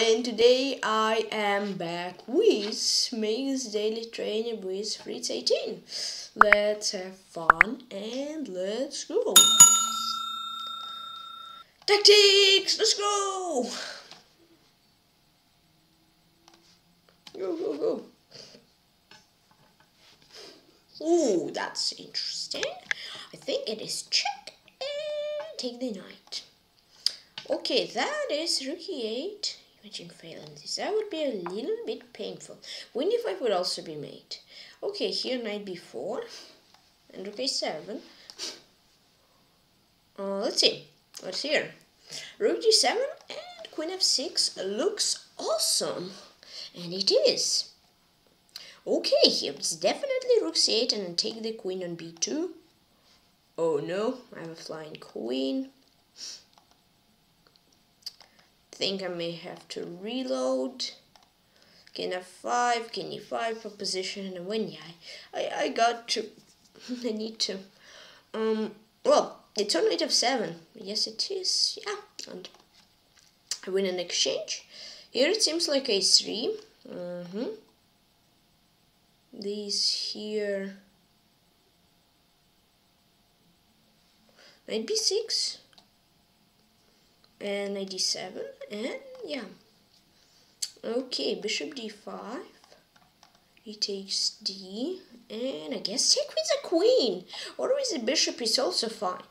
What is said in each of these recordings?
and today I am back with Megas Daily Trainer with Fritz 18. Let's have fun and let's go. Tactics, let's go! Go, go, go. Ooh, that's interesting. I think it is check and take the knight. Okay, that is rook e8. Imagine failing this. That would be a little bit painful. Queen e5 would also be made. Okay, here knight b4 and rook a7. Uh, let's see. What's here? Rook g7 and queen f6 looks awesome. And it is. Okay, here it's definitely rook c8 and take the queen on b2. Oh no, I have a flying queen think I may have to reload. King f5, king e5 proposition, and when yeah, I, I got to, I need to, um, well, it's on knight f7, yes it is, yeah, and I win an exchange. Here it seems like a3, mm -hmm. These here, knight b6, and knight d7 and yeah. Okay bishop d5 he takes d. And i guess take with a queen. Or with a bishop is also fine.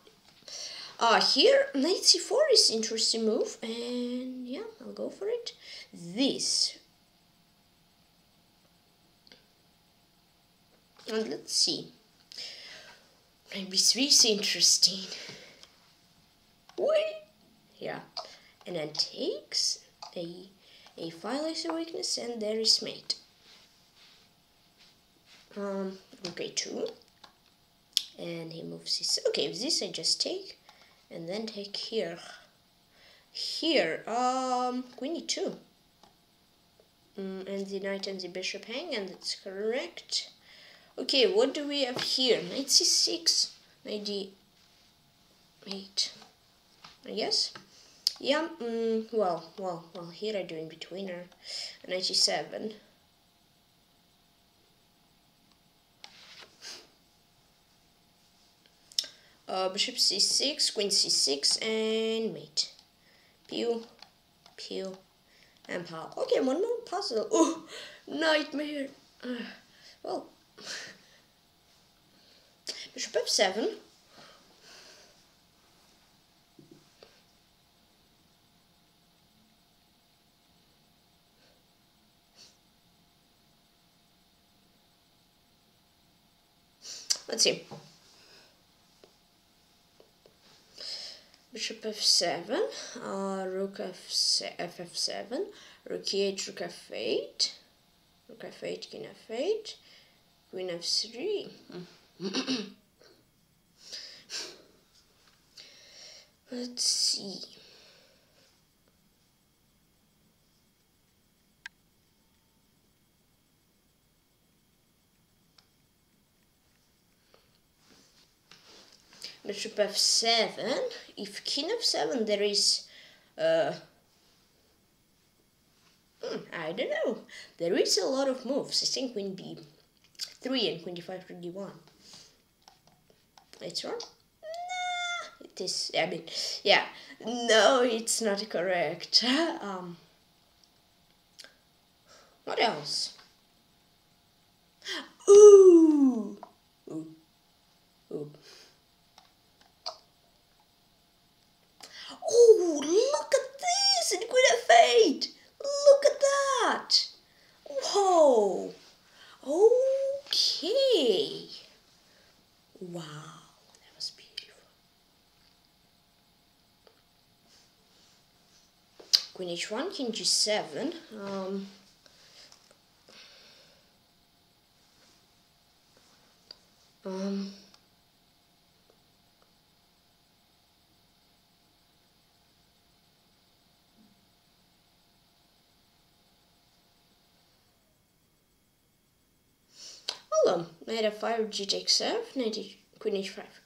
Uh here knight c4 is interesting move. And yeah i'll go for it. This. And let's see. Maybe b3 is interesting. Wait yeah. And then takes a a file laser weakness and there is mate. Um okay two. And he moves this okay this I just take and then take here. Here um queen e2 mm, and the knight and the bishop hang and that's correct. Okay what do we have here? Knight c6 knight d8 I guess yeah, mm, well, well, well, here I do in between betweener, 97. Uh, bishop c6, queen c6, and mate. Pew, pew, and pow. Okay, one more puzzle. Oh, nightmare. Uh, well, bishop f7. Let's see. Bishop f7, uh, rook f ff7, rook e8, rook f8, rook f8, king f8, queen f3. Let's see. Bishop f7 if king f7 there is uh, hmm, I don't know. There is a lot of moves. I think queen b3 and queen d5 queen d1 it's wrong? Nah, it is I mean yeah. No it's not correct. Um what else? Ooh ooh Oh, look at this! And queen f8! Look at that! Whoa! Okay. Wow, that was beautiful. Queen h1, king g7. Um, um, Knight f5, g takes f, knight queen h5.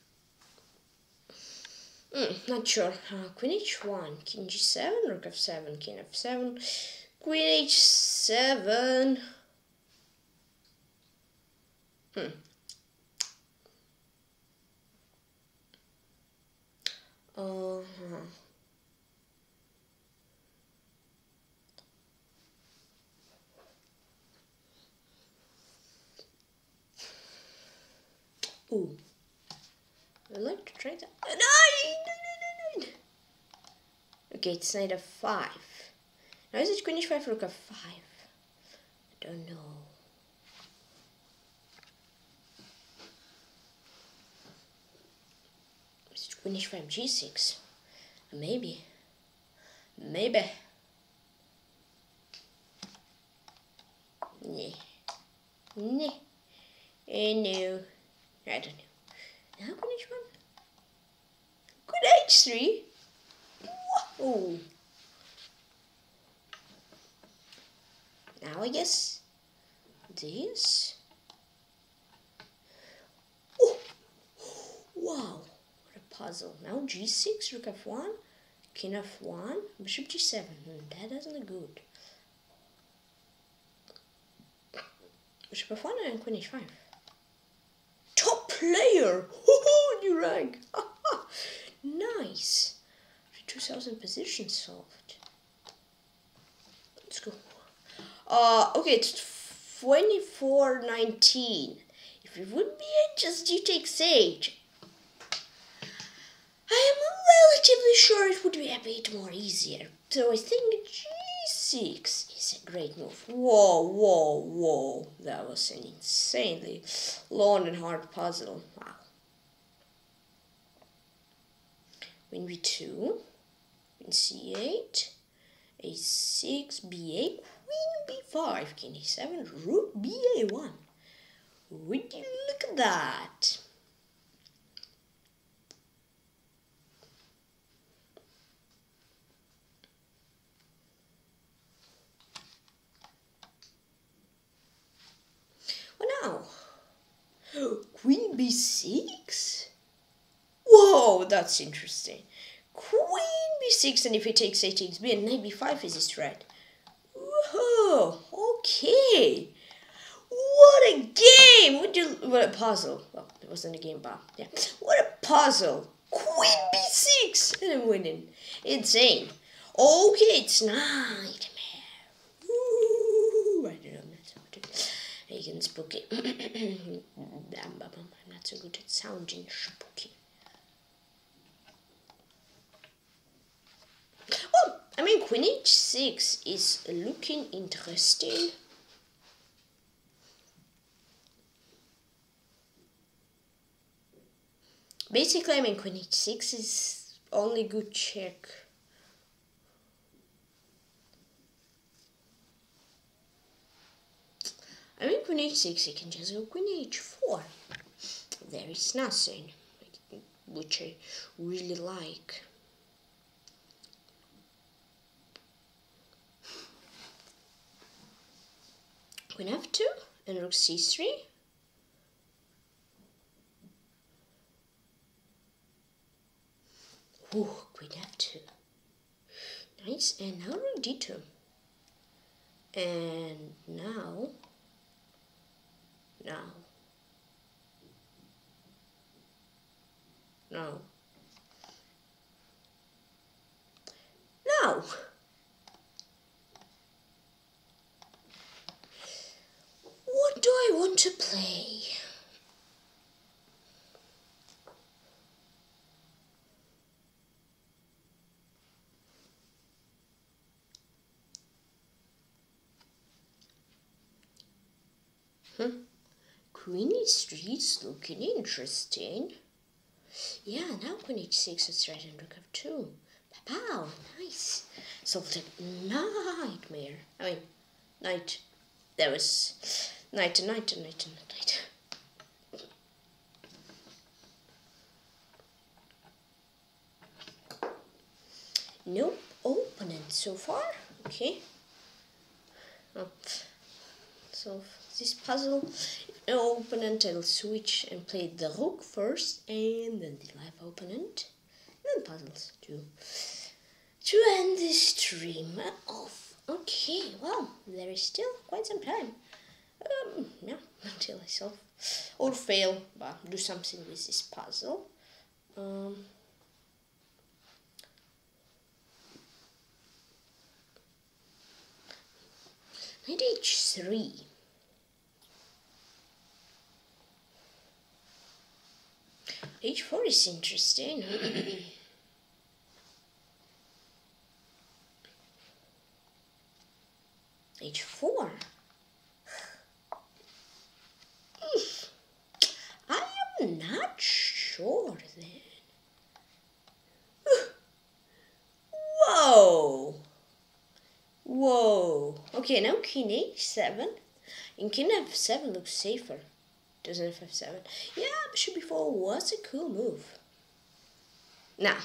Mm, not sure. Uh, queen h1, king g7, rook f7, king f7, queen h7. Hmm. Uh huh. Ooh. I'd like to try that. No, no, no, no. Okay, it's knight f5. Now is it queen h5, rook f5? I don't know. Is it queen h5, g6? Maybe. Maybe. Nah. Nah. Eh, no. I don't know. Now queen h1. Queen h3. Whoa. Now I guess this. Oh. Wow, what a puzzle. Now g6, rook f1, king f1, bishop g7. Hmm, that doesn't look good. Bishop f1 and queen h5 player. New rank. nice. 2000 positions solved. Let's go. Uh, okay, it's 2419. If it would be just you take Sage, I am relatively sure it would be a bit more easier. So I think G6 is a great move. Whoa, whoa, whoa. That was an insanely long and hard puzzle. Wow. Queen b2, queen c8, a6, b8, queen b5, king e7, rook ba1. Would you look at that? now? Queen b6? Whoa, that's interesting. Queen b6, and if he takes a takes b, and knight b5 is his threat. Whoa, okay. What a game! What, you, what a puzzle. Well, it wasn't a game, but yeah. What a puzzle. Queen b6, and I'm winning. Insane. Okay, it's nightmare. Ooh, I don't know. Again, spooky. I'm not so good at sounding spooky. I mean, Queen h6 is looking interesting. Basically, I mean, Queen h6 is only good check. I mean, queen h6, you can just go queen h4. There is nothing, which I really like. Queen f2 and rook c3. Ooh, queen f2. Nice, and now rook d2. And now no. No. No. What do I want to play? Hmm. H3 looking interesting. Yeah, now queen h6 is threatened rook f2. Wow, nice. Solved a nightmare. I mean, knight. There was knight and knight and knight and knight. Nope, opponent so far. Okay. Oh. Solve this puzzle opponent, I'll switch and play the rook first, and then the live opponent, then puzzles too. to end this stream off. Okay, well, there is still quite some time. Um, yeah, until I solve or fail, but do something with this puzzle. Um, knight h3. H4 is interesting. h4. I am not sure then. Whoa! Whoa. Okay, now king h7. And king f7 looks safer. Doesn't f7. Yeah, bishop b4 was a cool move. Nah.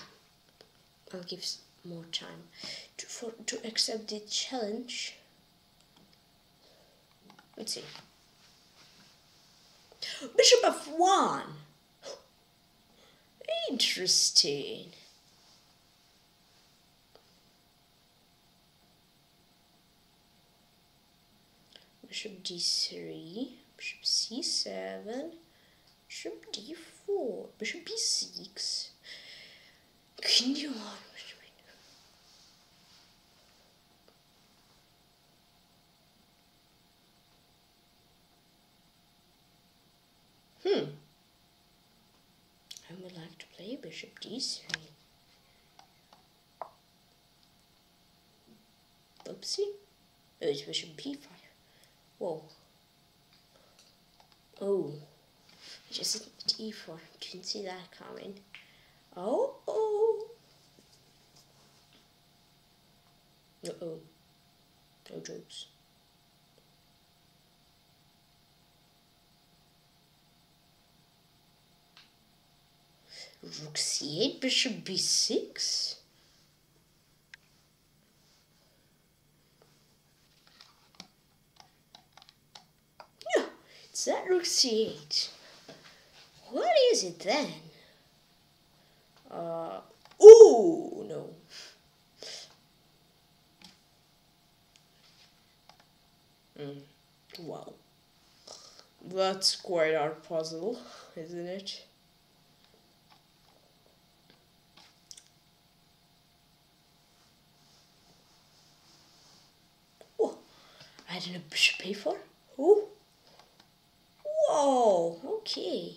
I'll give more time to, for, to accept the challenge. Let's see. Bishop f1. Interesting. Bishop d3, bishop c7, bishop d4, bishop b6. Can you Hmm. I would like to play bishop d3. Oopsie. Oh, it's bishop b5. Whoa. Oh. Just d4. Didn't see that coming. Oh, oh. Uh-oh. No jokes. Rook c8, bishop b6. That rook c eight. What is it then? Uh, oh no. Mm, wow. That's quite our puzzle, isn't it? Oh, I didn't pay for? Who? Whoa, okay.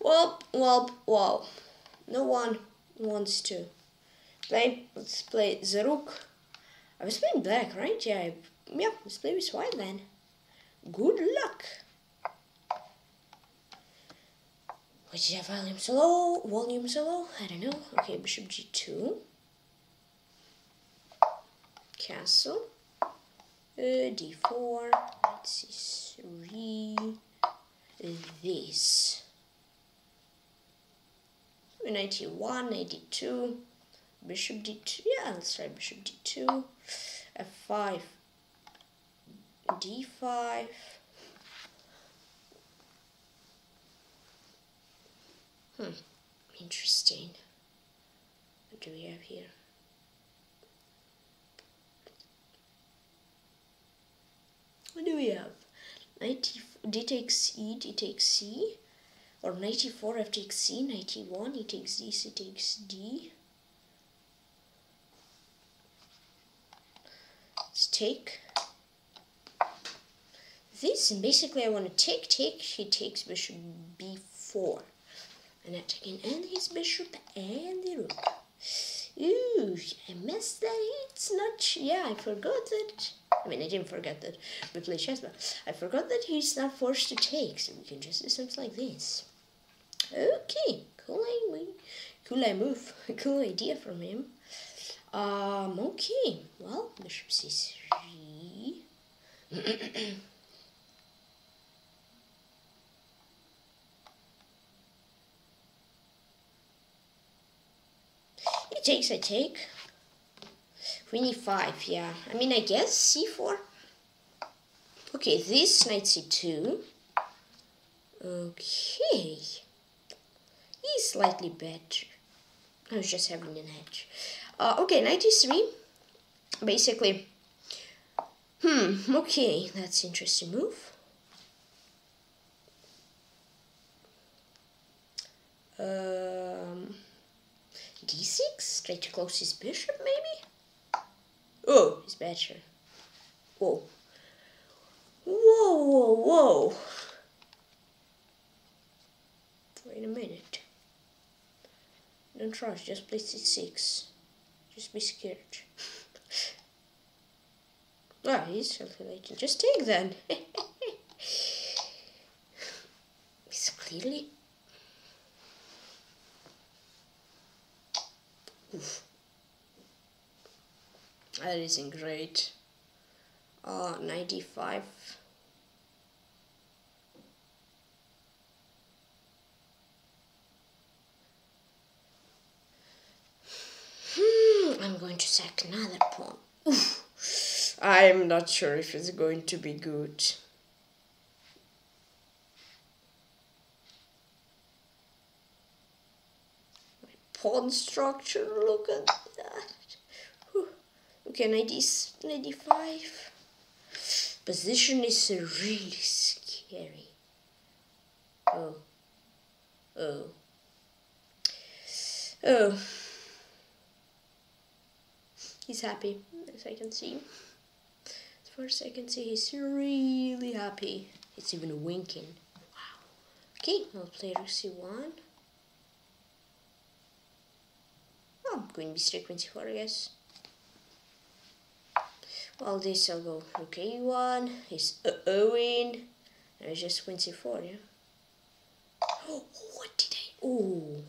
Well, well, well. No one wants to play. Let's play the rook. I was playing black, right? Yeah, yeah. Let's play with white then. Good luck. What is volume so low? Volume so low? I don't know. Okay, bishop g2. Castle uh, d4, c3, this. 91, 92, bishop d2, yeah, let's try bishop d2, f5, d5, hmm, interesting. What do we have here? What do we have? 90, d takes e, d takes c, or 94 f takes c, 91 e takes d, c takes d. Let's take this, and basically I want to take, take, he takes bishop b4. And attacking and his bishop and the rook. Ooh, I missed that. It's not, yeah, I forgot that I mean, I didn't forget that we play chess, but I forgot that he's not forced to take, so we can just do something like this. Okay, cool, cool move, cool idea from him. Um, okay, well, bishop c3. He takes, I take. Queen e5, yeah. I mean, I guess c4. Okay, this knight c2. Okay. He's slightly better. I was just having an edge. Uh, okay, knight e3. Basically, hmm, okay, that's interesting move. Um, d6? Straight to close his bishop, maybe? Oh, he's better. Whoa. Whoa, whoa, whoa. Wait a minute. Don't rush, just play c6. Just be scared. ah, he's calculating. Just take then. he's clearly... That isn't great. Uh, 95. Hmm, I'm going to sack another pawn. Oof. I'm not sure if it's going to be good. pawn structure. Look at that. Okay, 90, 95. Position is really scary. Oh. Oh. Oh. He's happy, as I can see. As far as I can see, he's really happy. It's even winking. Wow. Okay, I'll play rook c1. I'm going to be straight 24, I guess. Well, this I'll go okay one. It's Owen. And it's just 24, yeah. Oh, what did I? Ooh.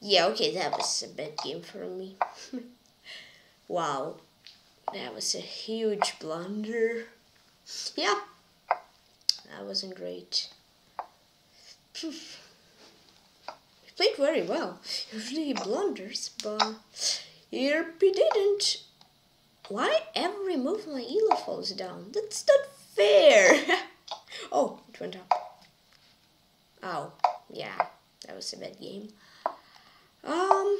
Yeah, okay, that was a bad game for me. wow. That was a huge blunder. Yeah. That wasn't great. Played very well. Usually he blunders, but here he didn't. Why every move my elo falls down? That's not fair. oh, it went up. Oh, yeah, that was a bad game. Um.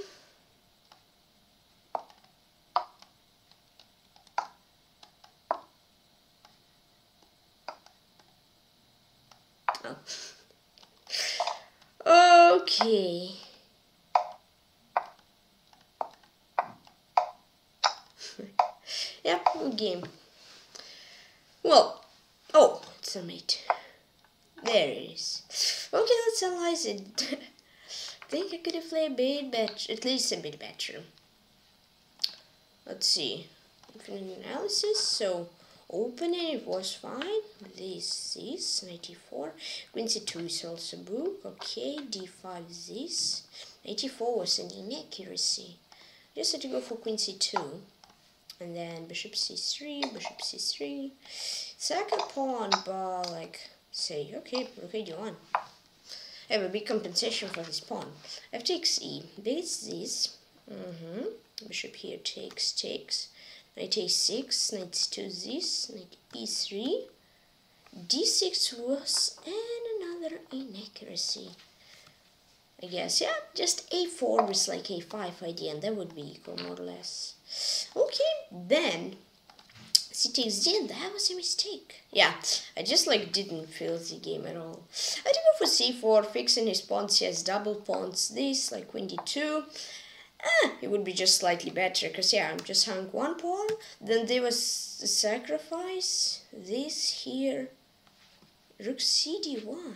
Okay. yep, game. Well, oh, it's a mate. There it is. Okay, let's analyze it. think I could have played a bit better, at least a bit better. Let's see. Infinite analysis. So opening it was fine. This is 94. Queen c2 is also book. Okay, d5 this. 84 was an inaccuracy. Just had to go for queen c2. And then bishop c3, bishop c3. Second pawn, but like say, okay, okay, d1 have a big compensation for this pawn. f takes e. This this. Mm -hmm. Bishop here takes takes. Knight a6, knight to this, knight e3. d6 was and another inaccuracy. I guess, yeah, just a4 was like a5 idea, and that would be equal more or less. Okay, then cities did. That was a mistake. Yeah, I just like didn't feel the game at all. I did go for c4, fixing his pawns. He has double pawns. This like queen d2. Ah, it would be just slightly better because yeah, I'm just hung one pawn. Then there was sacrifice. This here, rook cd1.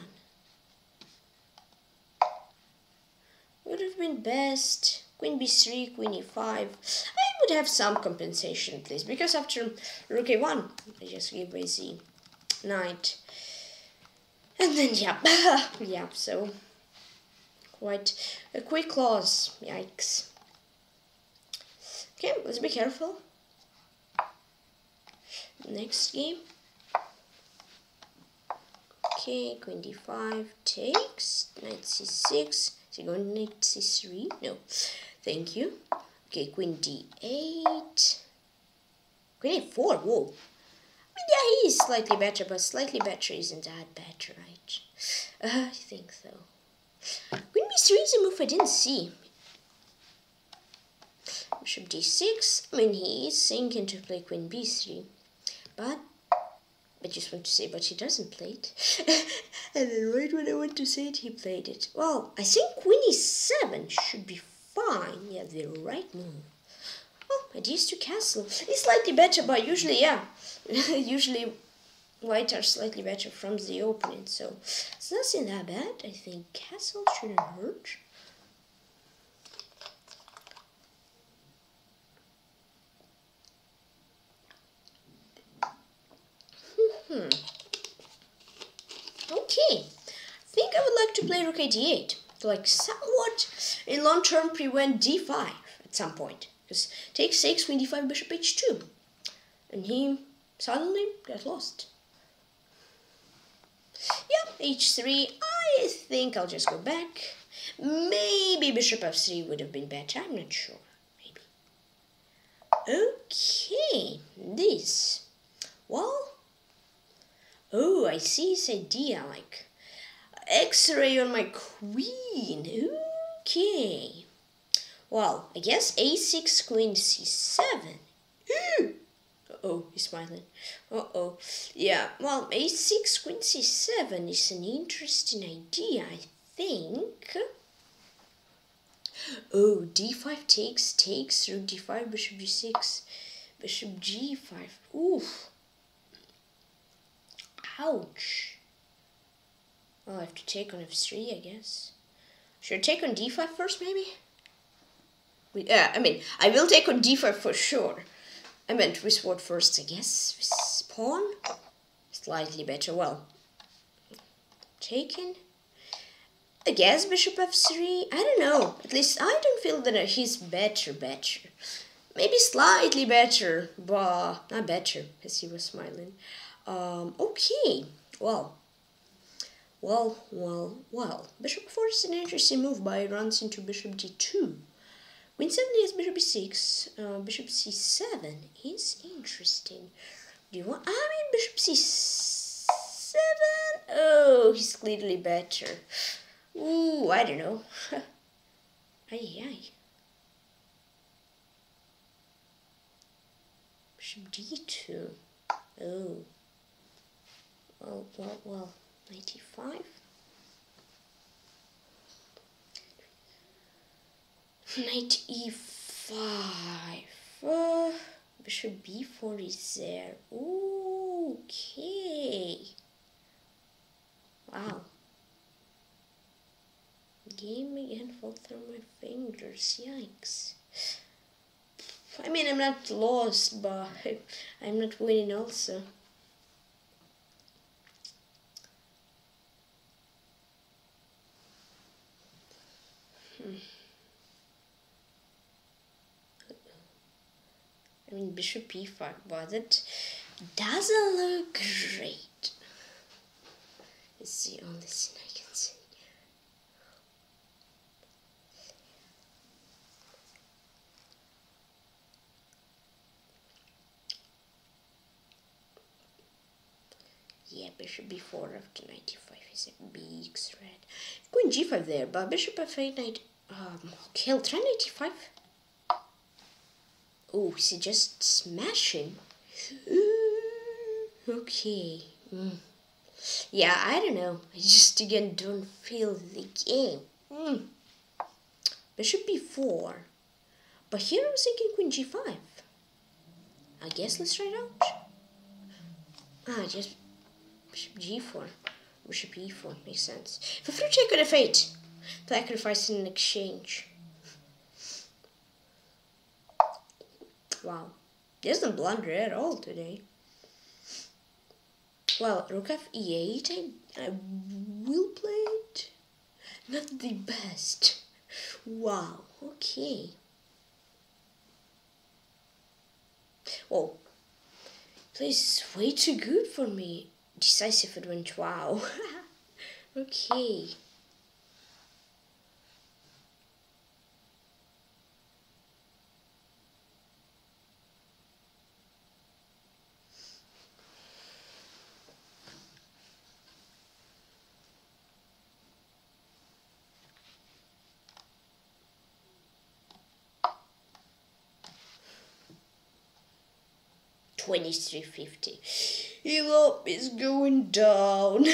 Would have been best. Queen b3, queen e5. I would have some compensation at least, because after rook a1, I just gave away the knight. And then, yeah, yeah, so quite a quick loss, yikes. Okay, let's be careful. Next game. Okay, queen d5 takes, knight c6, is he going knight c3? No. Thank you. Okay, queen d8. Queen a4, whoa. I mean, yeah, he is slightly better, but slightly better isn't that better, right? Uh, I think so. Queen b3 is a move I didn't see. Bishop d6. I mean, he is thinking to play queen b3. But I just want to say, but he doesn't play it. and then right when I want to say it, he played it. Well, I think queen e7 should be fine. Yeah, the right move. Oh, ideas to castle. It's slightly better, but usually, yeah. usually white are slightly better from the opening, so it's nothing that bad. I think castle shouldn't hurt. Hmm. Okay. I think I would like to play rook a8 to like somewhat in long term prevent d5 at some point. Because take 6, queen d5, bishop h2. And he suddenly got lost. Yep, h3. I think I'll just go back. Maybe bishop f3 would have been better. I'm not sure. Maybe. Okay, this. Well, oh, I see this idea. Like, x-ray on my queen. Okay. Well, I guess a6, queen c7. Uh-oh, he's smiling. Uh-oh. Yeah, well, a6, queen c7 is an interesting idea, I think. Oh, d5 takes, takes, rook d5, bishop g6, bishop g5. Oof. Ouch. Well, I have to take on f3, I guess. Should I take on d5 first, maybe? Yeah, uh, I mean, I will take on d5 for sure. I meant with what first, I guess? With pawn? Slightly better. Well, taken. I guess bishop f3. I don't know. At least I don't feel that he's better, better. Maybe slightly better, but not better, as he was smiling. Um, okay, well. Well, well, well. Bishop 4 is an interesting move, but it runs into bishop d2. Queen 7 is bishop b6, uh, bishop c7 is interesting. Do you want, I mean bishop c7? Oh, he's clearly better. Ooh, I don't know. ay, ay. Bishop d2. Oh. Well, well, well. 95. Knight e5. Uh, bishop b4 is there. Okay. Wow. Game again fall through my fingers. Yikes. I mean, I'm not lost, but I'm not winning also. Hmm. I bishop e5, but it doesn't look great. It's the only thing I can see. Yeah, bishop b4 after 95 is a big threat. Queen g5 there, but bishop f8 knight. Um, okay, I'll try 95. Oh, is he just smashing? okay. Mm. Yeah, I don't know. I just again don't feel the game. Mm. Bishop b4. But here I'm thinking queen g5. I guess let's try it out. Ah, just bishop g4. Bishop e4 makes sense. For free check on f8. Sacrifice in exchange. Wow, doesn't blunder at all today. Well, rook f e8, I, I will play it. Not the best. Wow, okay. Well, plays way too good for me. Decisive advantage, wow. okay. 2350. Elo is going down.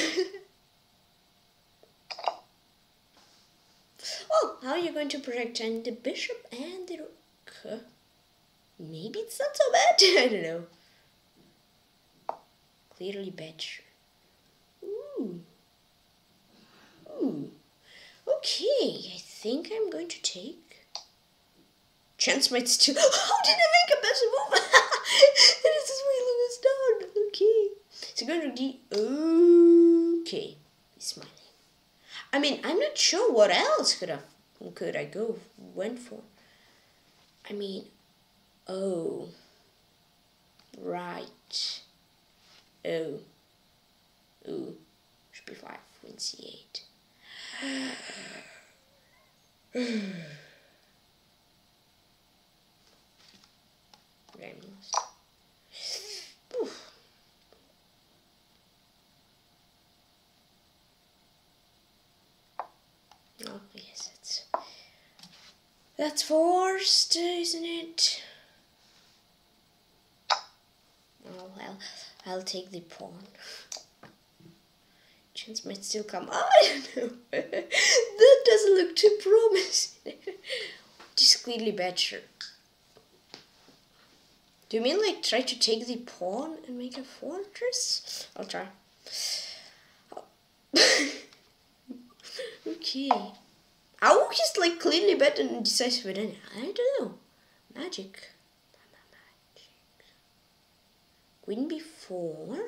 oh, how are you going to protect and the bishop and the rook? Maybe it's not so bad. I don't know. Clearly better. Ooh. Ooh. Okay, I think I'm going to take. Chance might still. How did I make a better move? this is way Lewis down. Okay. Okay. Smiling. I mean, I'm not sure what else could have could I go went for. I mean, oh. Right. Oh. Ooh. Should be five. Win c8. Very lost. Oh yes, that's that's forced, isn't it? Oh well, I'll take the pawn. Chance might still come. Oh, I don't know. that doesn't look too promising. Just clearly better. Do you mean like try to take the pawn and make a fortress? I'll try. Oh. Okay. How is like clearly better than decisive than I don't know. Magic. Magic. Queen b4.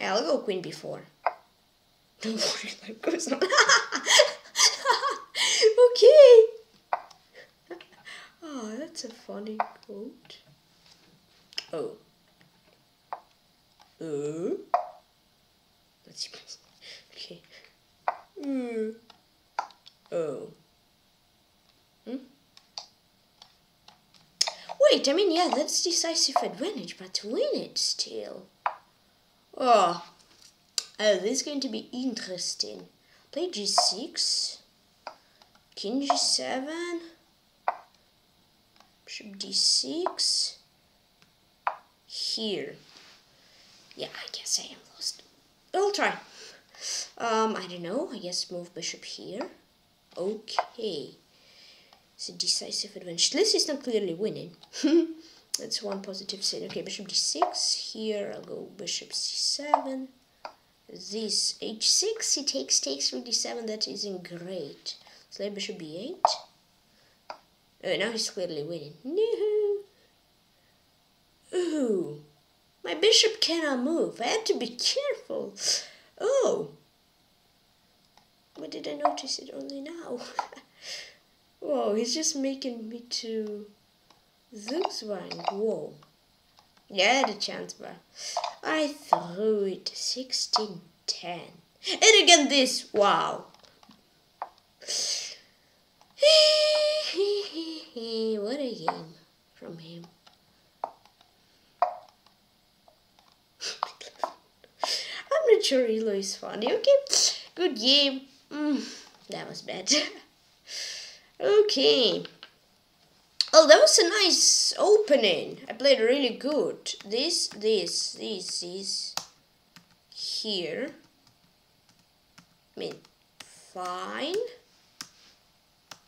I'll go queen b4. Don't worry, life goes on. okay. Oh, that's a funny quote. Oh. Oh. Okay. Mm. Oh. Hmm? Wait, I mean, yeah, that's decisive advantage, but to win it still. Oh. Oh, this is going to be interesting. Play g6. King g7 bishop d6 here yeah I guess I am I'll try. Um I don't know. I guess move bishop here. Okay. It's a decisive advantage. This is not clearly winning. That's one positive side okay bishop d6 here I'll go bishop c7 this h6 he takes takes rook d7 that isn't great. Let's play bishop b8 Oh, now he's clearly winning. No. Ooh. My bishop cannot move. I had to be careful. Oh. Why did I notice it only now? Whoa, he's just making me to Zugzwang. Whoa. Yeah, the chance bar. I threw it 16 10. And again this. Wow. what a game from him. Sure Elo is funny. Okay, good game. Mm, that was bad. okay. Oh, that was a nice opening. I played really good. This, this, this, this, here. I mean, fine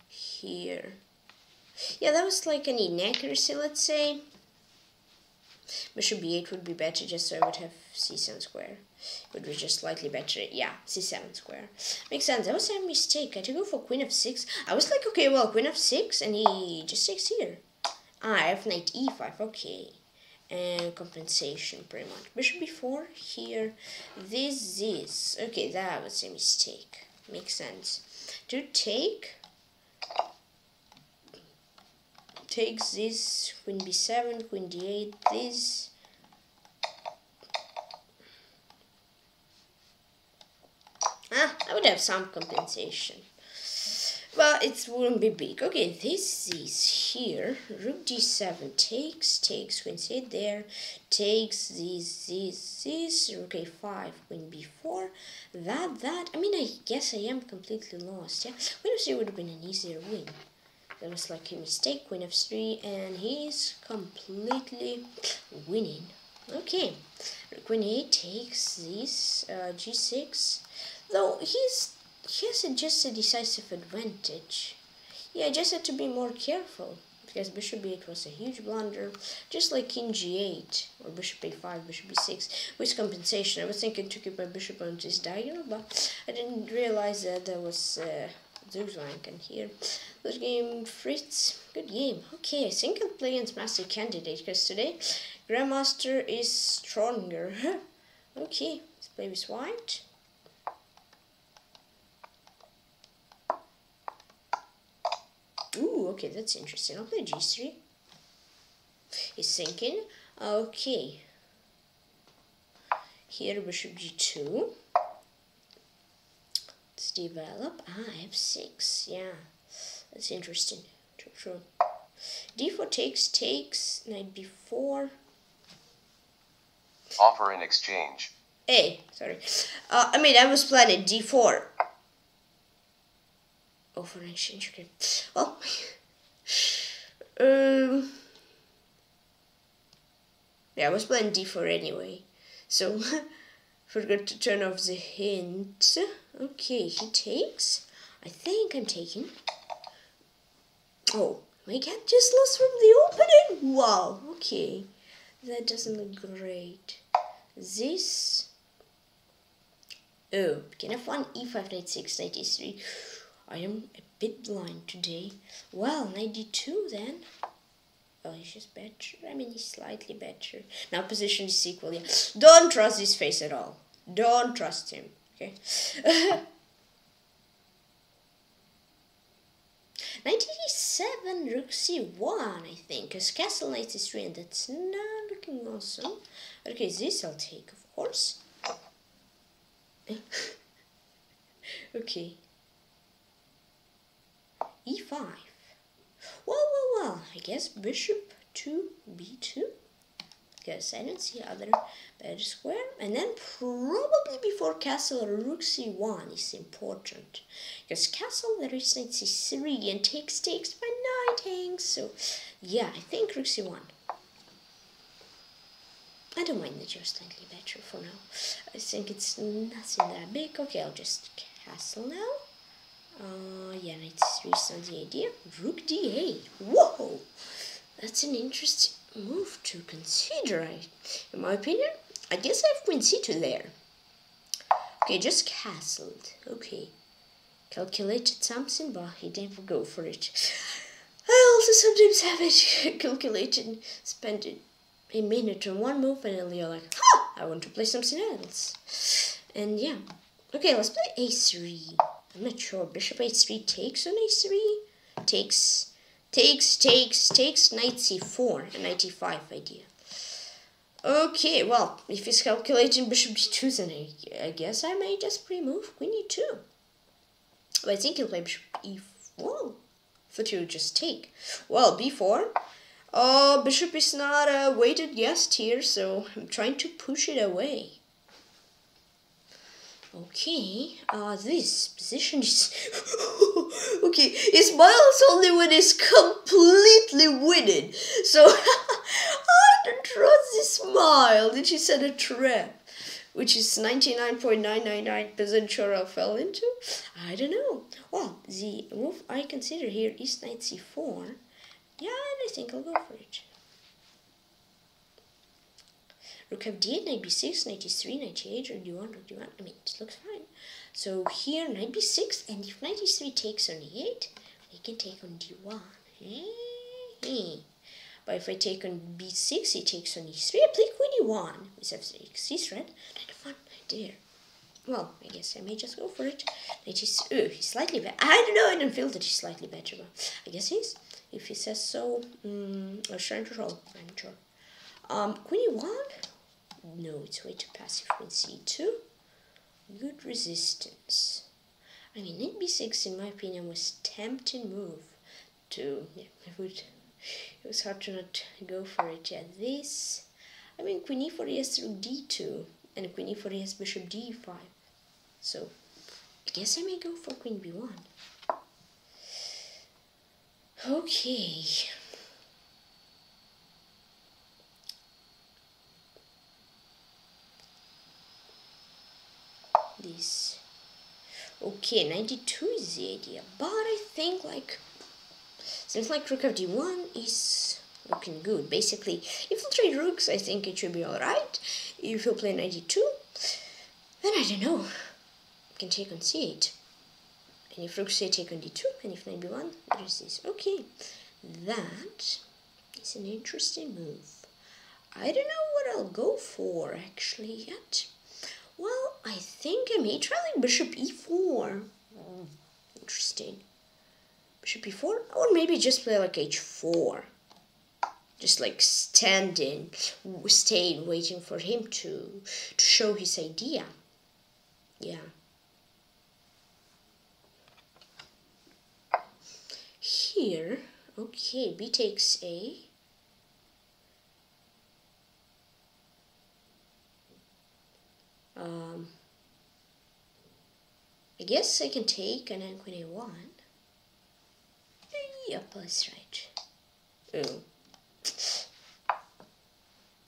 here. Yeah, that was like an inaccuracy, let's say. Bishop b8 would be better just so I would have c7 square. It be just slightly better. Yeah, c7 square. Makes sense. That was a mistake. I had to go for queen of 6. I was like, okay, well, queen of 6, and he just takes here. Ah, I have knight e5. Okay. And compensation, pretty much. Bishop b4 here. This is... Okay, that was a mistake. Makes sense. To take takes this, queen b7, queen d8, this. Ah, I would have some compensation. Well, it wouldn't be big. Okay, this is here. Rook d7 takes, takes, queen c8 there, takes this, this, this, rook a5, queen b4, that, that. I mean, I guess I am completely lost, yeah? Queen of c would have been an easier win. that was like a mistake. Queen f3, and he's completely winning. Okay, queen a takes this uh, g6, though he's he has just a decisive advantage. Yeah, I just had to be more careful because bishop b8 was a huge blunder, just like king g8 or bishop a5, bishop b6 with compensation. I was thinking to keep my bishop on this diagonal, but I didn't realize that there was uh, Zugzwang here. Good game, Fritz. Good game. Okay, I'll play against Master Candidate because today Grandmaster is stronger. okay, let's play with white. Ooh, okay, that's interesting. I'll play g3. He's thinking. Okay. Here, bishop g2. Let's develop. Ah, f6. Yeah, that's interesting. True, true. d4 takes, takes, knight b4. Offer in exchange. Hey, sorry. Uh, I mean, I was planning d4. Oh, for an exchange, okay. Well, um, yeah, I was playing d4 anyway, so forgot to turn off the hint. Okay, he takes. I think I'm taking. Oh, my cat just lost from the opening. Wow, okay, that doesn't look great. This. Oh, can have one e5, knight 6, knight e3. I am a bit blind today. Well, 92 then. Oh, he's just better. I mean, he's slightly better. Now position is equal. Yeah. Don't trust his face at all. Don't trust him. Okay. 1987 rook c1, I think, because castle knight is 3 and that's not looking awesome. Okay, this I'll take, of course. okay, e5. Well, well, well, I guess bishop to b2. Because I don't see other better square. And then probably before castle rook c1 is important. Because castle there is knight c3 and takes takes by knight hangs. So yeah, I think rook c1. I don't mind that you're slightly better for now. I think it's nothing that big. Okay, I'll just castle now. Uh, yeah, c3 is the idea. Rook d8. Whoa! That's an interesting move to consider, in my opinion. I guess I have queen c2 there. Okay, just castled. Okay. Calculated something, but he didn't go for it. I also sometimes have it calculated, spend a minute on one move, and then you're like, ha! I want to play something else. And yeah. Okay, let's play a3. I'm not sure. Bishop h3 takes on a3. Takes, takes, takes, takes knight c4. A knight e5 idea. Okay, well, if he's calculating bishop d2, then I, guess I may just pre-move queen e2. But I think he'll play bishop e4. Whoa, would just take. Well, b4. Oh, bishop is not a weighted guest here, so I'm trying to push it away. Okay, uh, this position is... okay, he smiles only when he's completely winning. So, I don't trust this smile. Did she set a trap? Which is 99.999% sure I fell into? I don't know. Well, the move I consider here is knight c4. Yeah, and I think I'll go for it. Rook f d8, knight b6, knight e3, knight e8, rook d1, rook d1. I mean, it looks fine. So here, knight b6, and if knight e3 takes on e8, we can take on d1. But if I take on b6, he takes on e3. I play queen e1 with f6. He's red. Knight f1, there. Well, I guess I may just go for it. Knight is, oh, he's slightly better. I don't know, I don't feel that he's slightly better, but I guess he's. If he says so, um, I'll try to roll. I'm sure. Um, queen e1 no, it's way too passive. Queen c2. Good resistance. I mean, knight b6, in my opinion, was tempting move to, yeah, I would, it was hard to not go for it. Yeah, this, I mean, queen e4 has through d2, and queen e4 has bishop d5. So, I guess I may go for queen b1. Okay. This. Okay, 92 is the idea, but I think like seems like rook of d1 is looking good. Basically, if you trade rooks, I think it should be alright. If you play 92, then I don't know. Can take on c8. And if rook c8 take on d2, and if knight b1, there's this. Okay, that is an interesting move. I don't know what I'll go for actually yet. Well, I think I may try like bishop e4. Mm, interesting. Bishop e4, or maybe just play like h4. Just like standing, staying, waiting for him to to show his idea. Yeah. Here, okay, b takes a. Um, I guess I can take an queen a1. Yep, that's right. Oh.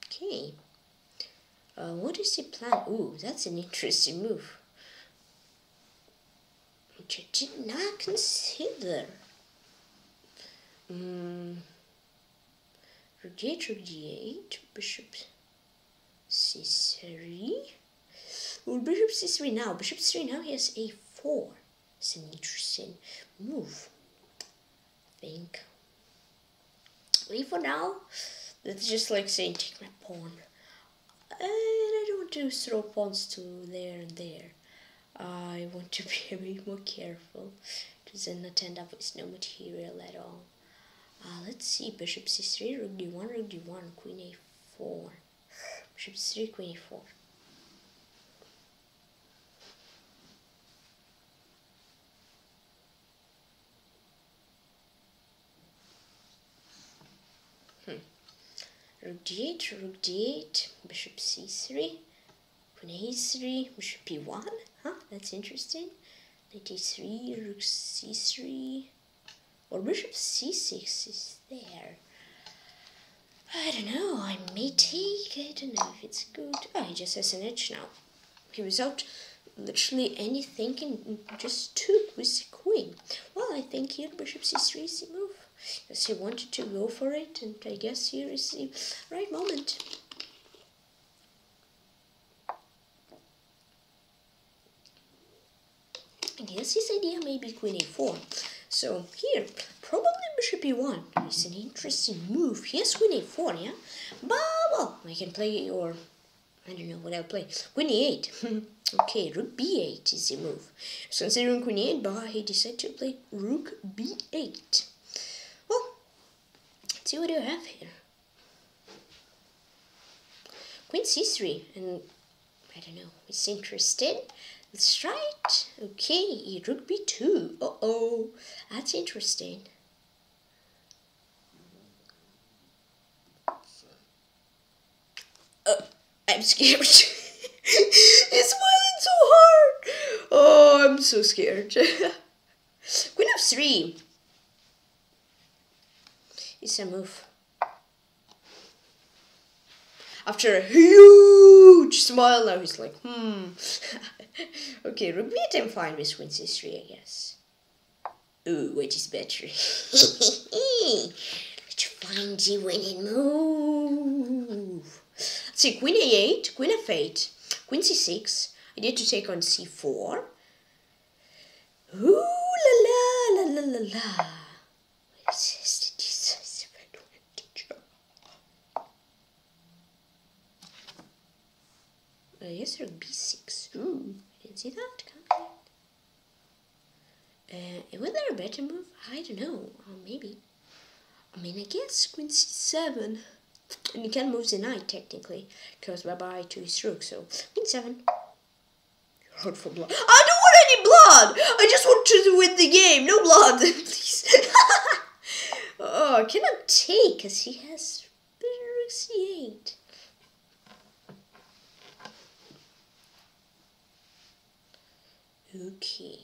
Okay. Uh, what is the plan? Ooh, that's an interesting move. Which I did not consider. Mm. Rook d8, rook d8, bishop c3. Well, bishop c3 now. Bishop c3 now he has a4. It's an interesting move. I think. Wait for now. That's just like saying take my pawn. And I don't want to throw pawns to there and there. I want to be a bit more careful to then not end up with no material at all. Uh, let's see, bishop c3, rook d1, rook d1, queen a4. Bishop c3, queen a4. Hmm. Rook d8, rook d8, bishop c3, queen a3, bishop p1. Huh, that's interesting. Knight a3, rook c3, or bishop c6 is there. I don't know, I may take, I don't know if it's good. Oh, he just has an edge now. He without literally any thinking, just took with the queen. Well, I think here bishop c3 is the move. Because he wanted to go for it, and I guess here is the right moment. I guess his idea may be queen a4. So here, probably bishop e1 is an interesting move. Yes, queen a4, yeah? But, well, I can play, or I don't know what I'll play. Queen e8. okay, rook b8 is the move. So considering queen e8, but he decided to play rook b8. See what you have here. Queen c3, and I don't know, it's interesting. Let's try it. Okay, rook b2. Uh-oh, that's interesting. Uh, I'm scared. it's smiling so hard. Oh, I'm so scared. Queen of 3 It's a move. After a huge smile, now he's like, hmm. okay, b8, I'm fine with queen c3, I guess. Ooh, which is better? Let's find the winning move. Let's see, queen a8, queen f8, queen c6. I need to take on c4. Ooh la la la la la la. What is this? Uh, yes, rook b6. Ooh, I didn't see that coming. Uh, was there a better move? I don't know. Or maybe. I mean, I guess queen c7. And you can move the knight, technically. Because bye-bye to his rook, so queen 7. Hard for blood. I don't want any blood! I just want to win the game. No blood, please. oh, I cannot take, because he has rook c8. Okay.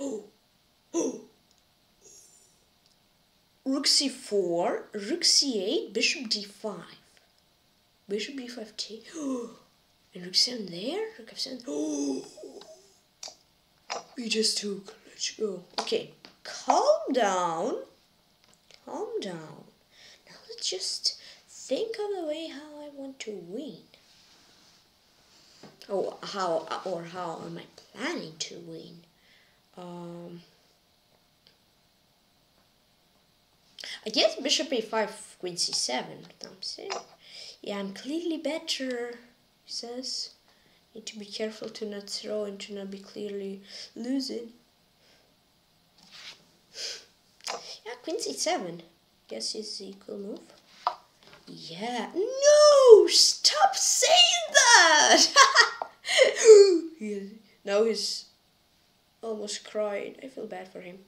Oh, oh, rook c4, rook c8, bishop d5. Bishop d5 t. and rook c7 there, rook f7. Oh, we just took. Let's go. Okay, calm down. Calm down. Now let's just think of the way how I want to win. Oh, how or how am I planning to win? Um, I guess bishop a5, queen c7. I'm saying, yeah, I'm clearly better. He says, need to be careful to not throw and to not be clearly losing. Yeah, queen c7. Guess it's the equal move. Yeah. No! Stop saying that! now he's almost crying. I feel bad for him.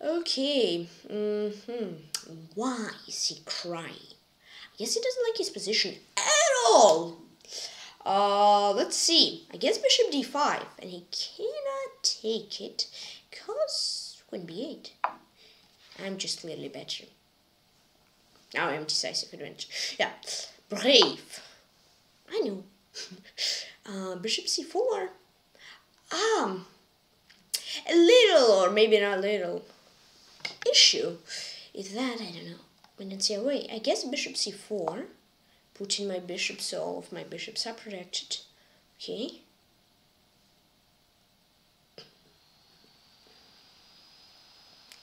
Okay. Mm hmm Why is he crying? I guess he doesn't like his position at all. Uh, let's see. I guess bishop d5, and he cannot take it because queen b8. I'm just clearly better. Now I'm decisive advantage. Yeah, brave. I know. uh, bishop c4. Um, a little, or maybe not a little, issue is that, I don't know, when it's away. I guess bishop c4, putting my bishop so all of my bishops are protected. Okay.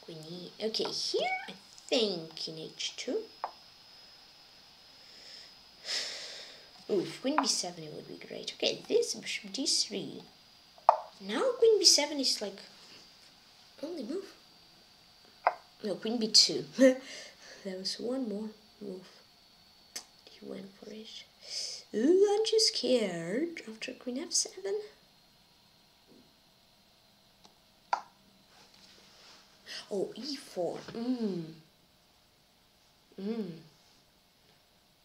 Queen e. Okay, here I think in h2. Ooh, queen b7 it would be great. Okay, this bishop d3. Now queen b7 is like only move. No, queen b2. there was one more move. He went for it. Ooh, aren't you scared after queen f7? Oh, e4. Mmm. Mmm.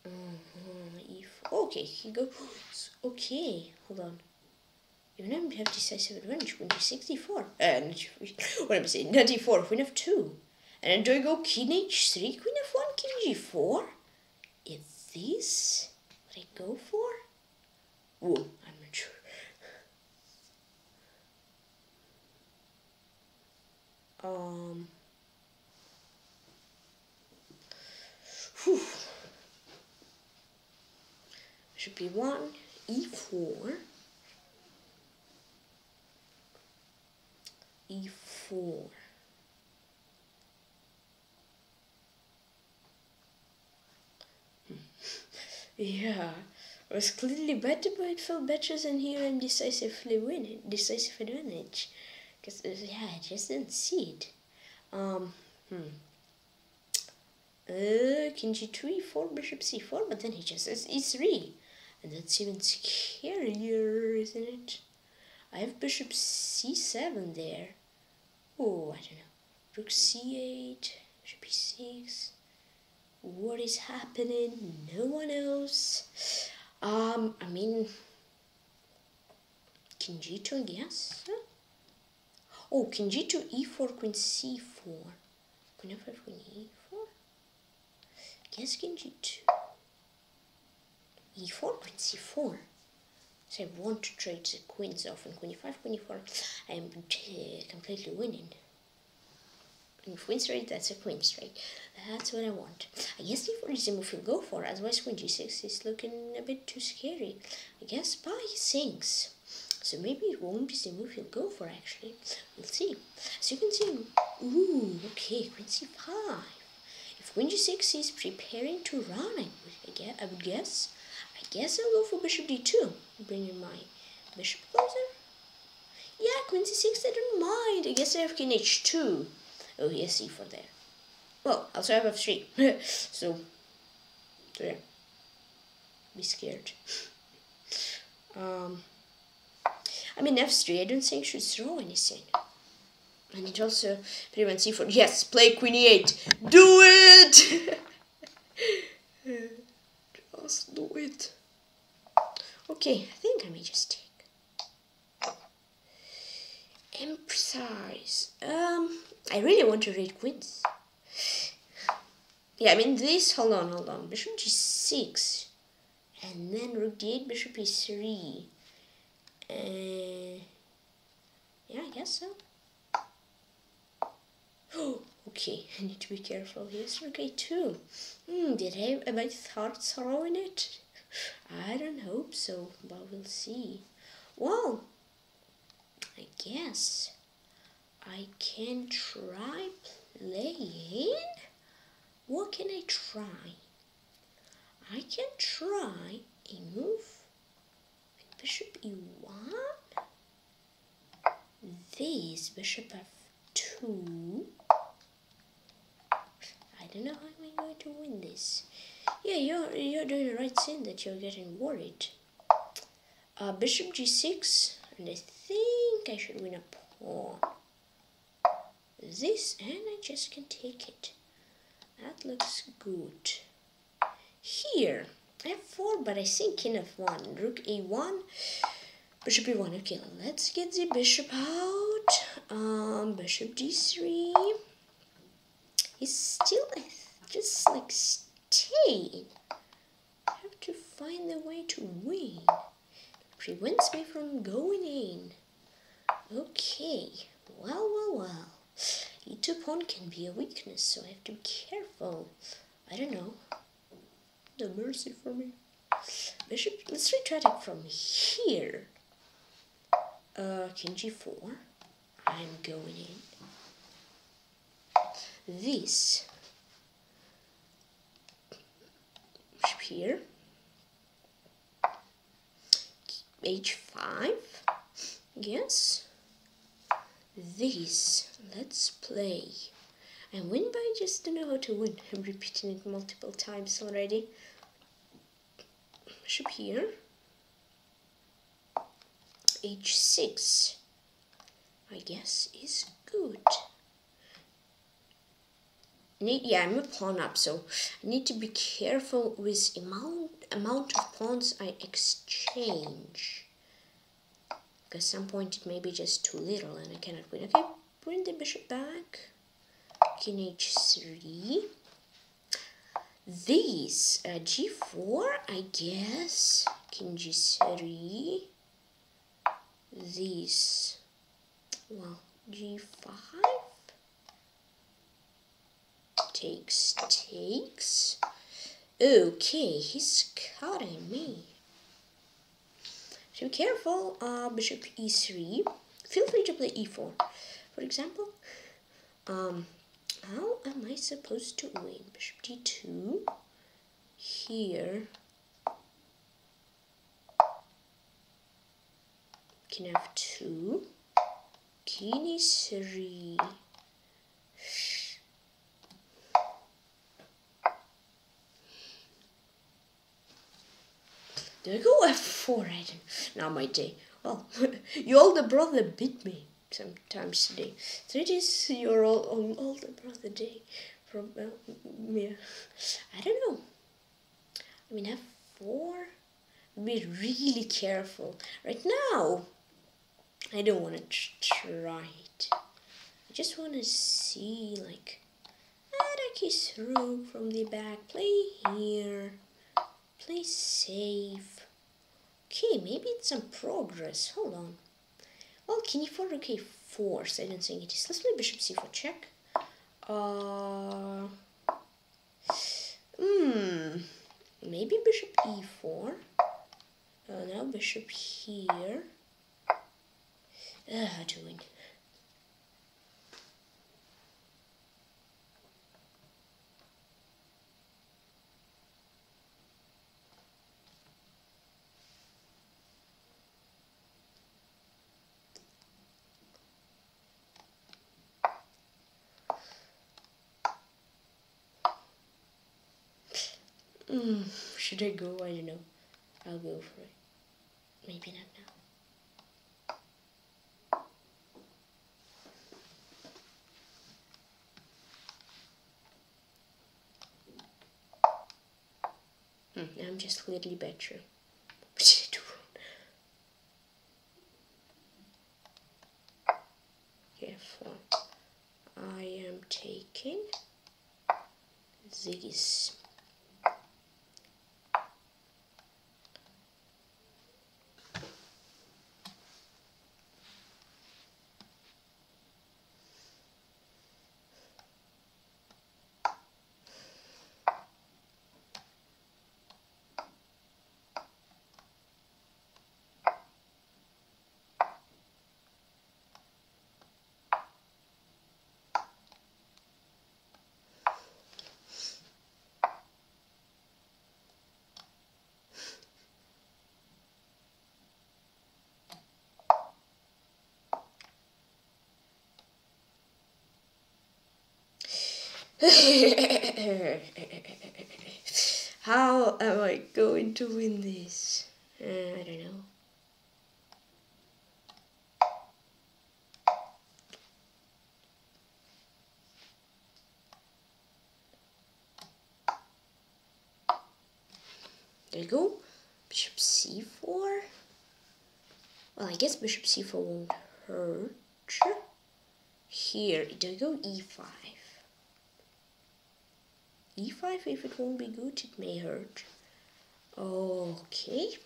Uh -huh. E4. Okay, he goes. Okay, hold on. Even if we have decisive advantage, queen d64. And what am I saying? Not d4, queen f2. And then do I go king h3, queen f1, king g4? Is this what I go for? Whoa, I'm not sure. Um. Whew. Be one e4. e4 yeah. I was clearly better but it felt better than here I'm decisively winning decisive advantage. Because uh, yeah I just didn't see it. Um hmm. Uh, king g2 e4 bishop c4 but then he just says e3 and that's even scarier isn't it I have bishop c7 there. Oh, I don't know. Rook c8, bishop e6. What is happening? No one knows. Um, I mean, king g2, yes. Oh, king g2, e4, queen c4. Queen f5, queen e4. Guess king g2. E4, queen c4. So I want to trade the queens off and queen e5, queen e4. I am completely winning. And queen straight, that's a queen straight. That's what I want. I guess e4 is the move he'll go for, otherwise queen g6 is looking a bit too scary. I guess by thinks. So maybe it won't be the move he'll go for actually. We'll see. As you can see, ooh, okay, queen c5. If queen g6 is preparing to run, I I would guess. Guess I'll go for bishop d2, Bring bringing my bishop closer. Yeah, queen c6, I don't mind. I guess I have king h2. Oh, he has c4 there. Well, also I have f3. so, so yeah. Be scared. um, I mean f3, I don't think should throw anything. And it also prevents c4. Yes, play queen e8. Do it! Just do it. Okay, I think I may just take. Emphasize. Um, I really want to read queens. yeah, I mean this. Hold on, hold on. Bishop g6, and then rook d8, bishop e3. Uh, yeah, I guess so. Oh, okay. I need to be careful. Here's rook a2. Hmm, did I am I thought throwing it? I don't hope so, but we'll see. Well, I guess I can try playing. What can I try? I can try a move bishop e1 this bishop f2 I don't know how I'm going to win this yeah you're you're doing the right thing that you're getting worried. Uh, bishop g6 and I think I should win a pawn. This and I just can take it. That looks good. Here f4 but I think king f1 rook a1 bishop e1 okay let's get the bishop out. Um bishop d3 he's still just like staying I have to find the way to win prevents me from going in okay well well well e2 pawn can be a weakness so I have to be careful I don't know no mercy for me. Bishop, let's retreat it from here. Uh, king g4. I'm going in. This. Bishop here. h5. Yes. This. Let's play. I win by just don't know how to win. I'm repeating it multiple times already. Bishop here. H6. I guess is good. Need yeah, I'm a pawn up, so I need to be careful with amount amount of pawns I exchange. Because some point it may be just too little and I cannot win. Okay, bring the bishop back. King h3 these uh, g4 I guess. King g3 these well g5 takes takes okay he's cutting me so be careful uh, bishop e3 feel free to play e4 for example um how am I supposed to win? Bishop d2 here. King f2. King e3. Do I go f4? I don't. My day. Well, your older brother beat me sometimes today. So it is your old, older brother day from uh, me. I don't know. I mean, have four. Be really careful. Right now, I don't want to try it. I just want to see, like, attack is through from the back. Play here. Play safe. Okay, maybe it's some progress. Hold on. Well, king e4, okay, force. I don't think it is. Let's play bishop c4 check. Uh, hmm, maybe bishop e4. Uh, now bishop here. Uh, doing. Mm, should I go? I don't know. I'll go for it. Maybe not now. Hmm, I'm just slightly better. I am taking Ziggy's. How am I going to win this? Uh, I don't know. There you go. Bishop c4. Well, I guess bishop c4 won't hurt. Here, there you go, e5 e5 if it won't be good it may hurt. Okay.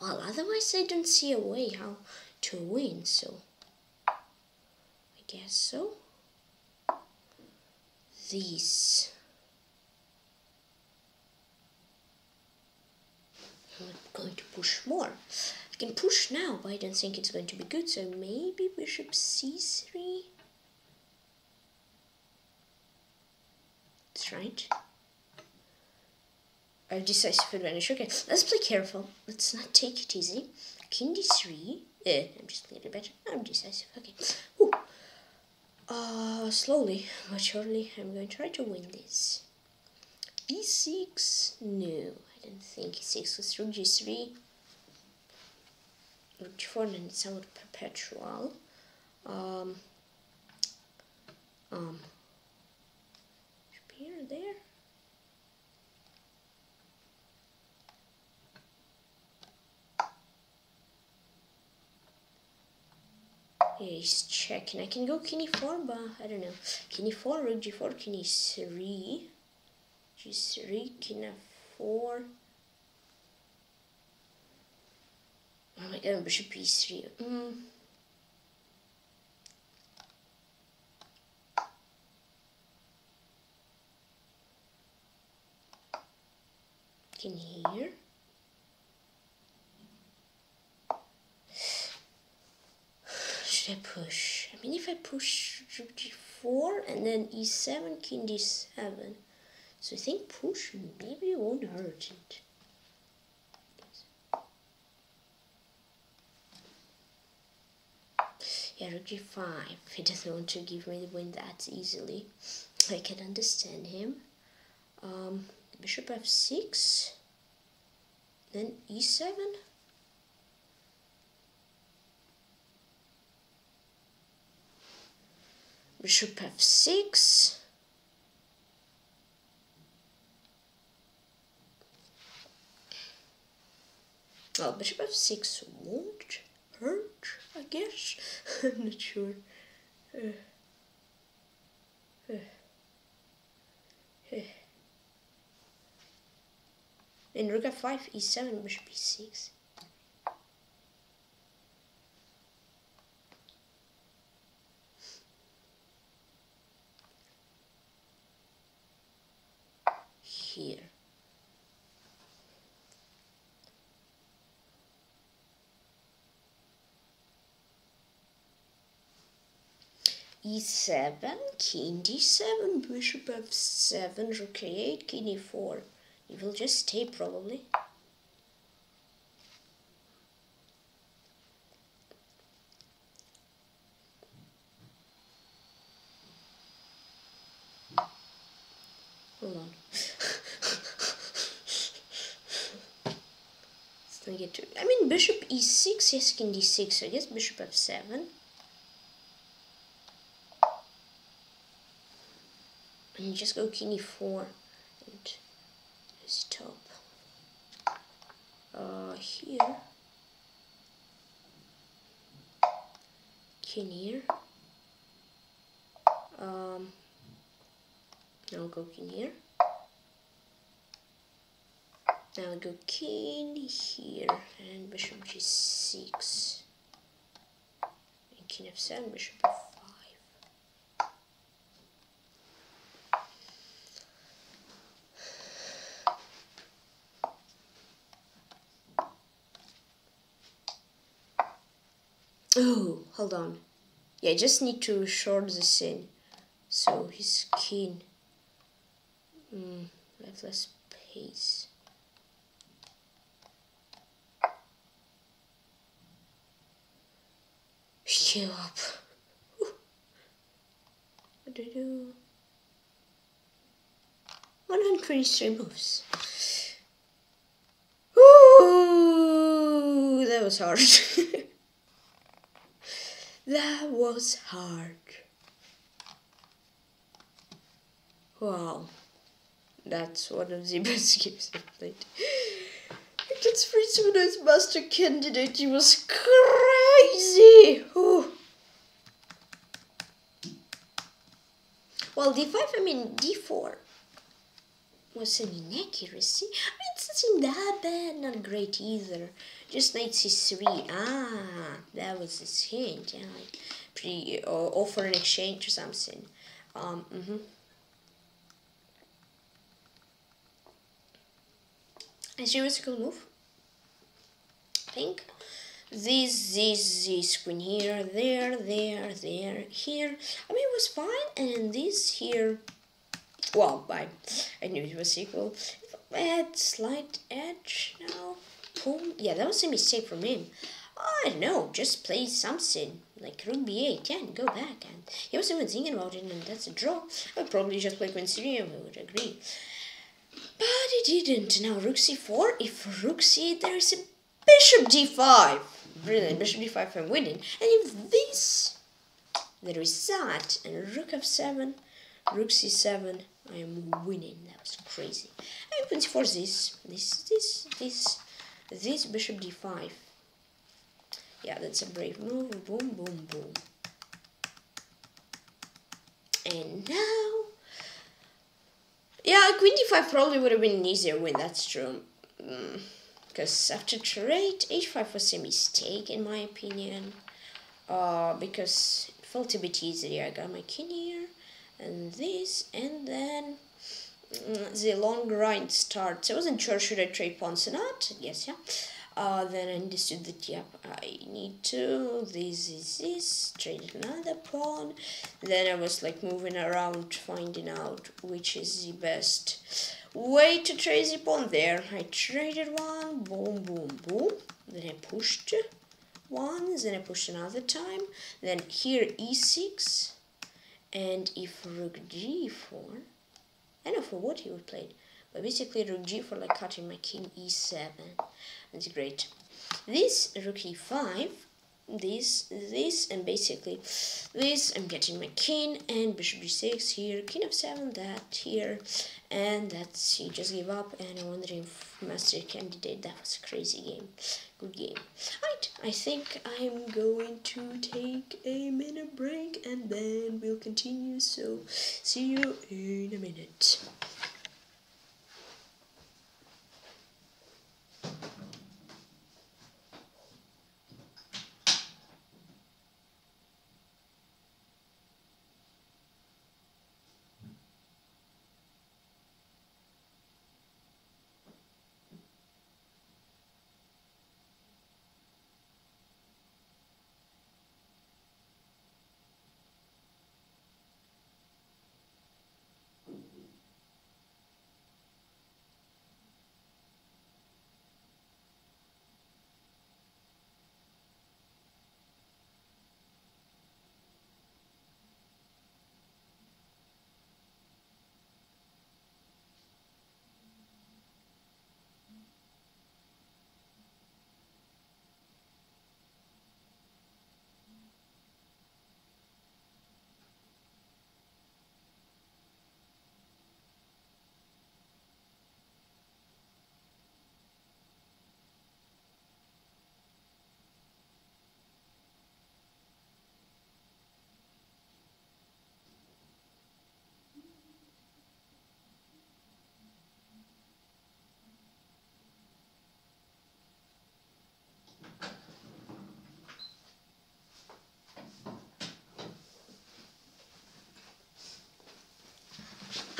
Well otherwise I don't see a way how to win so I guess so. These I'm going to push more. I can push now but I don't think it's going to be good so maybe bishop c3 That's right. I have decisive advantage. Okay, let's play careful. Let's not take it easy. King d3. Eh, I'm just a little bit. I'm decisive. Okay. Ooh. Uh, slowly but surely, I'm going to try to win this. e6. No, I don't think e6 was through g3. Rook g4 and it's somewhat perpetual. Um, um, here, there. Yeah, he's checking. I can go king e4, but I don't know. King e4, rook g4, king e3, g3, king f4. Oh my god, bishop e3. Mm. In here. Should I push? I mean, if I push rook g4 and then e7, king d7. So I think push maybe won't hurt it. Yeah, rook g5. He doesn't want to give me the win that easily. I can understand him. Um, bishop f6 then e7 bishop f6 well bishop f6 won't hurt I guess. I'm not sure. Uh, uh. In rook f5, e7, bishop e6. Here. e7, king d7, bishop f7, rook a8, king e4. It will just stay probably. Hold on. Let's not get. I mean, bishop e6, yes, king d6. So I guess bishop f7. And you just go king e4 and top uh, here king here um, Now go king here. Now go king here and bishop g6. And king f7, bishop f5. Oh, hold on. Yeah, I just need to short this in. So he's keen. Mm, have less pace. Chill up. What do I do? 123 moves. Ooh, that was hard. that was hard. Wow. That's one of the best games I've played. Against Fritz Winnow's master candidate, he was crazy! Ooh. Well, d5, I mean d4 was an inaccuracy. I mean, it doesn't that bad, not great either. Just knight c3. Ah, that was his hint. Yeah, like pretty, uh, offer an exchange or something. Um, mm-hmm. Is your a move? I think this, this, this queen here, there, there, there, here. I mean, it was fine, and this here. Well, I, I knew it was equal. I slight edge now. Boom. Yeah, that was a mistake from him. I don't know, just play something like rook b8, yeah, and go back. And he wasn't even thinking about it, and that's a draw. I would probably just play queen c3 and we would agree. But he didn't. Now rook c4. If rook c8, there is a bishop d5. Brilliant. Bishop d5, I'm winning. And if this, there is that, and rook f7, rook c7, I am winning. That was crazy. I queen c4 this, this, this, this, this bishop d5. Yeah, that's a brave move. Boom, boom, boom. And now yeah, queen d5 probably would have been an easier win, that's true. Because mm, after trade, h5 was a mistake in my opinion. Uh, because it felt a bit easier. I got my king here, and this, and then mm, the long grind starts. I wasn't sure should I trade pawns or not. Yes, yeah. Uh, then I understood that, yep, I need to, this is this, trade another pawn. Then I was like moving around, finding out which is the best way to trade the pawn. There, I traded one, boom, boom, boom. Then I pushed one, then I pushed another time. Then here e6, and if rook g4, I don't know for what he would play, but basically rook g4 like cutting my king e7. That's great. This rook e5, this, this, and basically this, I'm getting my king and bishop g6 here, king of 7 that here, and that's, he just gave up, and I'm wondering if master candidate, that was a crazy game. Good game. Right, I think I'm going to take a minute break, and then we'll continue, so see you in a minute.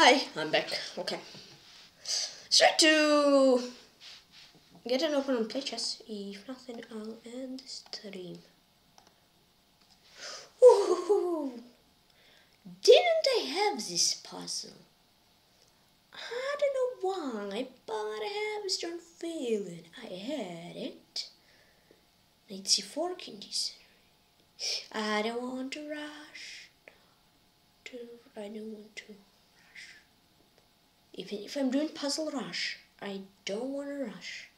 Hi, I'm back. Okay. Straight to get an open and play chess. If nothing, I'll end the stream. Ooh, didn't I have this puzzle? I don't know why, but I have a strong feeling I had it. Knight c4 king d3. I don't want to rush. To, I don't want to. Even if I'm doing puzzle rush, I don't want to rush.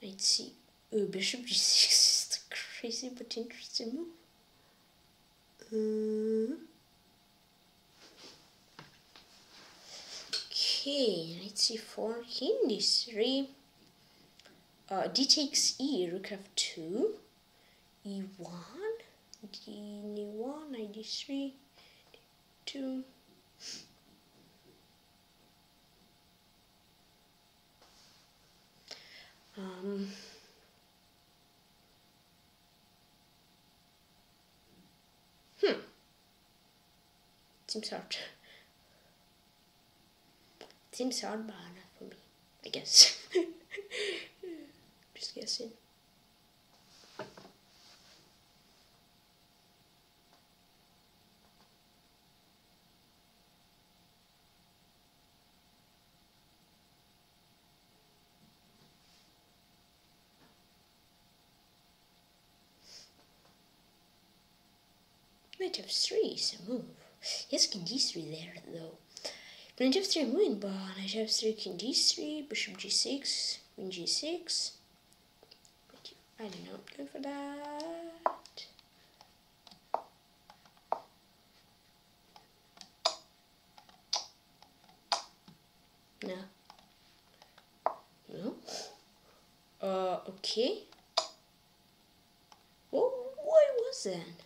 Knight c. Oh, bishop g6 is a crazy but interesting move. Uh, okay, knight c4, king d3. Uh, d takes e, rook f2, e1, d1, knight d3, d2. Um, hmm. Seems hard. Seems hard, but not for me. I guess. Just guessing. Knight f3 is move. Yes, king d3 there though. F3 I'm winning, but knight f3, king d3, bishop g6, queen g6. I don't know, going for that. No. No. Uh, okay. What, what was that?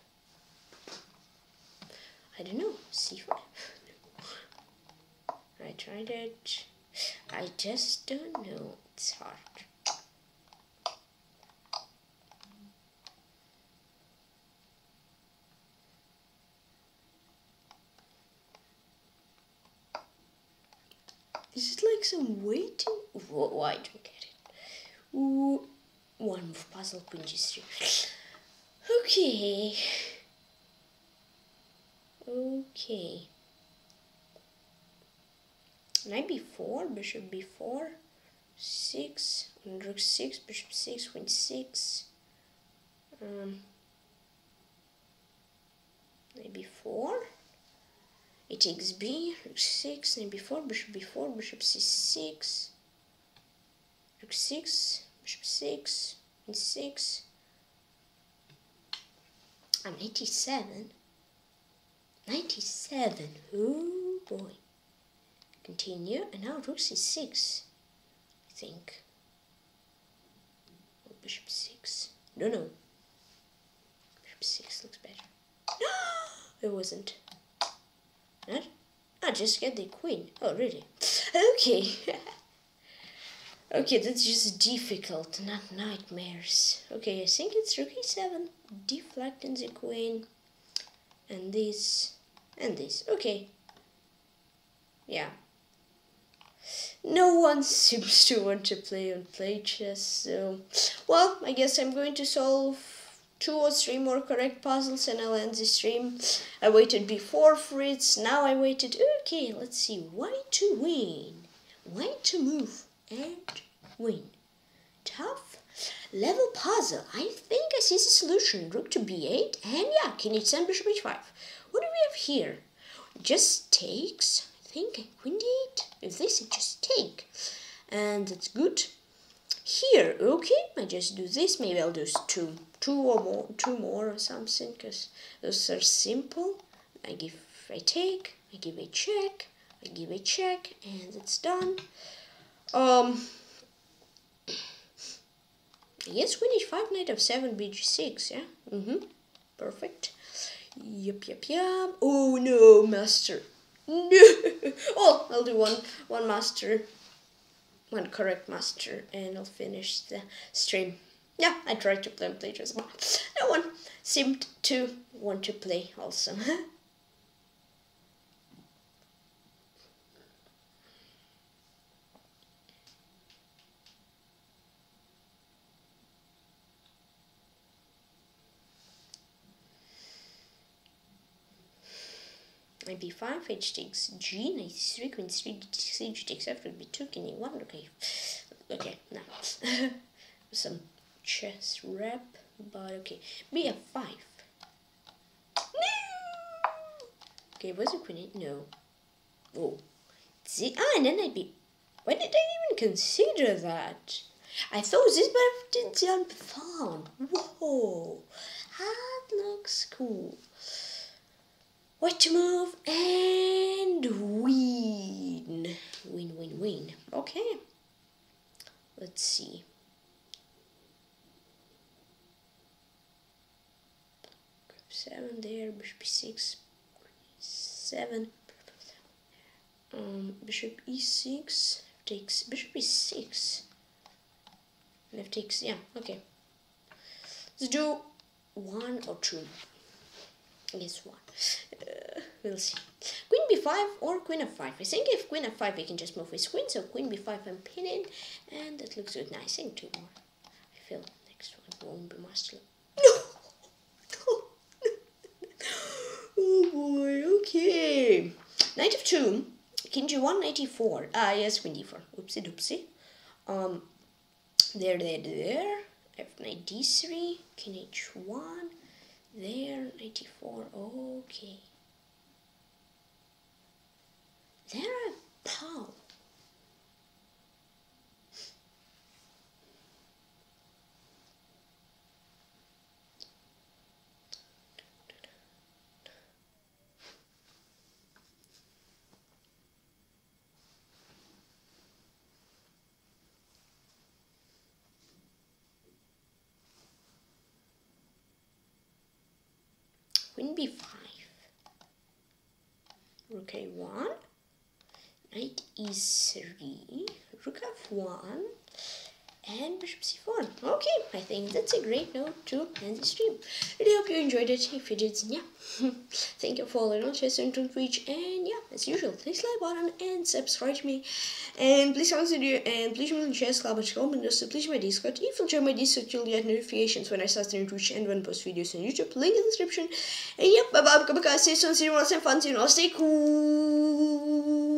I don't know. C5. I tried it. I just don't know. It's hard. Is it like some waiting? Whoa, I don't get it. Ooh, one move puzzle, g3. Okay. Okay. Knight b4, bishop b4, 6, and rook 6, bishop 6, queen 6. Um, knight b4. It takes b, rook 6, knight b4, bishop b4, bishop c6, rook 6, bishop 6, queen 6. I'm 97. 97. Oh boy. Continue. And now rook c6. I think. Oh, bishop 6. No, no. Bishop 6 looks better. No it wasn't. What? I ah, just get the queen. Oh, really? Okay. okay, that's just difficult, not nightmares. Okay, I think it's rook e7. Deflecting the queen. And this. And this. Okay. Yeah. No one seems to want to play on play chess, so... Well, I guess I'm going to solve two or three more correct puzzles and I'll end the stream. I waited before for it, now I waited. Okay, let's see. Why to win? Why to move and win? Tough level puzzle. I think I see the solution. Rook to b8 and yeah, king h7, bishop h5. What do we have here? Just takes, I think, d8. If this, just take. And that's good. Here, okay, I just do this. Maybe I'll do two, two or more, two more or something, because those are simple. I give, I take, I give a check, I give a check, and it's done. Um, yes, queen h5, knight of 7 bg6, yeah? Mm-hmm, perfect. Yep, yep, yep. Oh no, master. No. oh, I'll do one, one master one correct master and I'll finish the stream. Yeah, I tried to play play chess, but no one seemed to want to play also. b5, h takes g, knight c3, queen c3, d6, g takes f, would be 2, king e1, okay. Okay, now. Some chess rep, but okay. bf5. No! Okay, was it queen? No. Oh. Z ah, and then knight b... Why did I even consider that? I thought this but didn't pawn. Whoa! That looks cool. What to move and win. Win, win, win. Okay. Let's see. Seven there, bishop e6, seven. Um, bishop e6 takes bishop e6. Left takes yeah. Okay. Let's do one or two. Guess one. Uh, we'll see. Queen b5 or queen f5. I think if queen f5 we can just move with queen, so queen b5 I'm pinning, and that looks good. Now I two more. I feel next one won't be much. No! oh boy, okay. Knight of 2, king g1, knight e4. Ah, yes, queen d4. Oopsie doopsie. Um, there, there, there. F knight d3, king h1 there 94 okay. There are pow queen b5 rook a1 knight e3 rook f1 and bishop c4 okay i think that's a great note to end the stream. Really hope you enjoyed it. If you did yeah. Thank you for following on chess and twitch and yeah as usual please like button and subscribe to me. And please consider and please join the chess club at home and also please my discord. If you join my discord you'll get notifications when i start streaming twitch and when I post videos on youtube. Link in the description. And yeah bye bye bye bye guys. See you soon. See you once fun. See you all. Stay cool